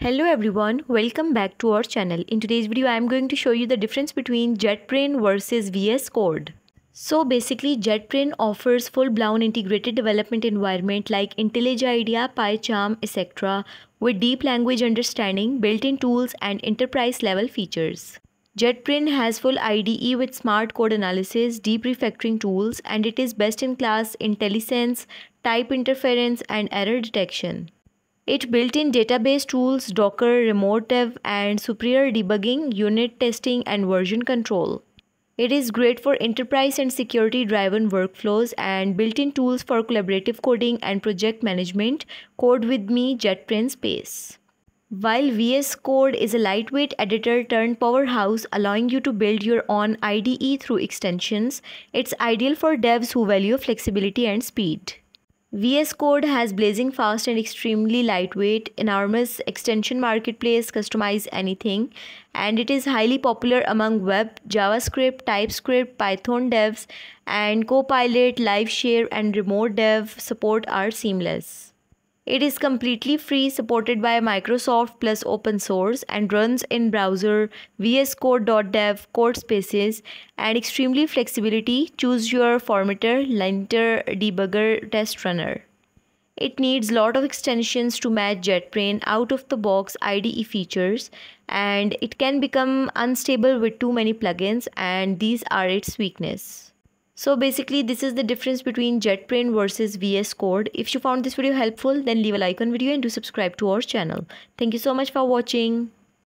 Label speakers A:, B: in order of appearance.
A: Hello everyone, welcome back to our channel. In today's video, I am going to show you the difference between JetBrain versus VS Code. So basically, JetBrain offers full-blown integrated development environment like IntelliJ IDEA, PyCharm, etc. with deep language understanding, built-in tools and enterprise-level features. JetBrain has full IDE with smart code analysis, deep refactoring tools, and it is best in class IntelliSense, type interference, and error detection. It built in database tools, Docker, remote dev, and superior debugging, unit testing, and version control. It is great for enterprise and security driven workflows and built in tools for collaborative coding and project management. Code with me, JetBrain Space. While VS Code is a lightweight editor turned powerhouse, allowing you to build your own IDE through extensions, it's ideal for devs who value flexibility and speed. VS Code has blazing fast and extremely lightweight, enormous extension marketplace, customize anything, and it is highly popular among web, JavaScript, TypeScript, Python devs, and Copilot, LiveShare, and Remote Dev support are seamless. It is completely free, supported by Microsoft plus open source, and runs in browser, VS Code.dev, code spaces, and extremely flexibility. Choose your formatter, linter, debugger, test runner. It needs lot of extensions to match JetBrain out of the box IDE features and it can become unstable with too many plugins and these are its weaknesses. So basically this is the difference between JetBrain versus VS Code. If you found this video helpful then leave a like on video and do subscribe to our channel. Thank you so much for watching.